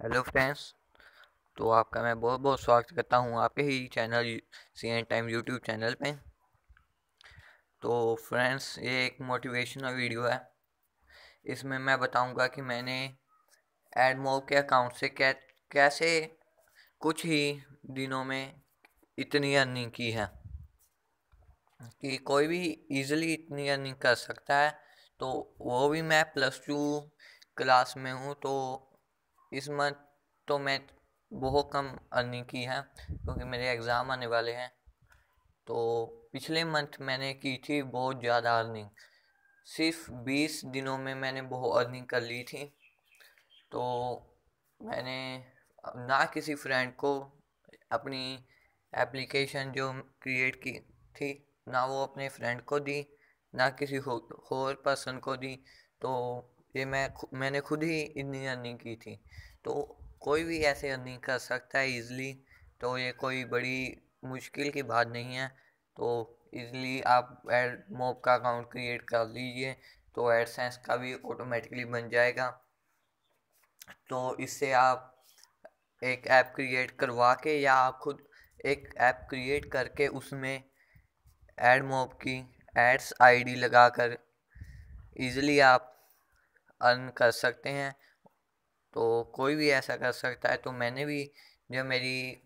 Hello friends तो आपका मैं बहुत बहुत स्वागत करता हूँ आपके ही channel C N time YouTube channel पे। तो फ्रेंड्स, ये एक मोटिवेशनल वीडियो है। इसमें मैं बताऊँगा कि मैंने एडमोब के अकाउंट से कै, कैसे कुछ ही दिनों में इतनी अर्निंग की है। कि कोई भी इजीली इतनी अर्निंग कर सकता है तो वो भी मैं प्लस टू क्लास में हूँ तो इस मंथ तो मैं बहुत कम अर्निंग की है, क्योंकि मेरे एग्ज़ाम आने वाले हैं। तो पिछले मंथ मैंने की थी बहुत ज़्यादा अर्निंग सिर्फ़ बीस दिनों में मैंने बहुत अर्निंग कर ली थी। तो मैंने ना किसी फ्रेंड को अपनी एप्लीकेशन जो क्रिएट की थी, ना वो अपने फ्रेंड को दी, ना किसी और पर्सन को दी। तो ये मैं मैंने खुद ही इतनी अर्निंग की थी। तो कोई भी ऐसे अर्निंग कर सकता है ईज़िली तो ये कोई बड़ी मुश्किल की बात नहीं है। तो ईज़िली आप एड मोब का अकाउंट क्रिएट कर लीजिए तो एडसेंस का भी ऑटोमेटिकली बन जाएगा। तो इससे आप एक ऐप क्रिएट करवा के या आप खुद एक ऐप क्रिएट करके उसमें एड मोब की एड्स आईडी लगाकर ईज़िली आप अर्न कर सकते हैं। तो कोई भी ऐसा कर सकता है। तो मैंने भी जब मेरी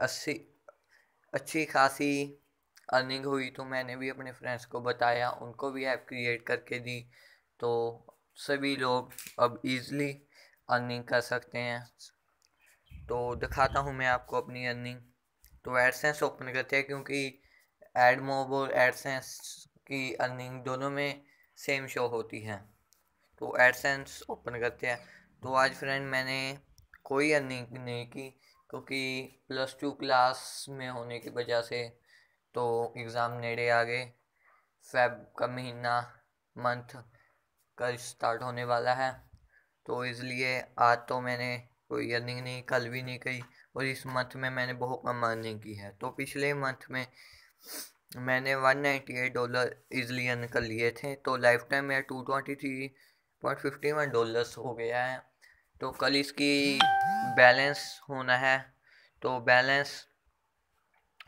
अस्सी, अच्छी खासी अर्निंग हुई तो मैंने भी अपने फ्रेंड्स को बताया, उनको भी ऐप क्रिएट करके दी। तो सभी लोग अब इजली अर्निंग कर सकते हैं। तो दिखाता हूँ मैं आपको अपनी अर्निंग तो एडसेंस ओपन करते हैं, क्योंकि एडमोब और एडसेंस की अर्निंग दोनों में सेम शो होती है। तो एडसेंस ओपन करते हैं। तो आज फ्रेंड मैंने कोई अर्निंग नहीं की, क्योंकि प्लस टू क्लास में होने की वजह से तो एग्ज़ाम नेड़े आ गए। फेब का महीना मंथ का स्टार्ट होने वाला है। तो इसलिए आज तो मैंने कोई अर्निंग नहीं, कल भी नहीं की और इस मंथ में मैंने बहुत कम अर्निंग की है। तो पिछले मंथ में मैंने one ninety eight dollar easily earn कर लिए थे। तो लाइफ टाइम मेरा two twenty three point fifty one dollars हो गया है। तो कल इसकी बैलेंस होना है। तो बैलेंस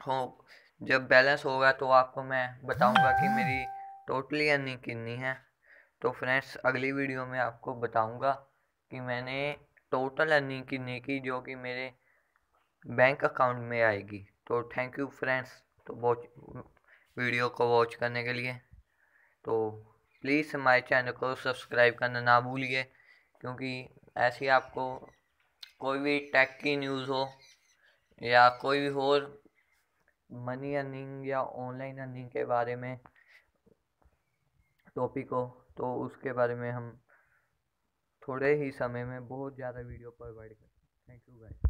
हो, जब बैलेंस होगा तो आपको मैं बताऊँगा कि मेरी टोटली अर्निंग कितनी है। तो फ्रेंड्स अगली वीडियो में आपको बताऊँगा कि मैंने टोटल अर्निंग कितनी की जो कि मेरे बैंक अकाउंट में आएगी। तो थैंक यू फ्रेंड्स तो वॉच वीडियो को वॉच करने के लिए। तो प्लीज़ हमारे चैनल को सब्सक्राइब करना ना भूलिए, क्योंकि ऐसे आपको कोई भी टेक की न्यूज़ हो या कोई भी और मनी अर्निंग या ऑनलाइन अर्निंग के बारे में टॉपिक हो तो उसके बारे में हम थोड़े ही समय में बहुत ज़्यादा वीडियो प्रोवाइड करें थैंक यू गाइस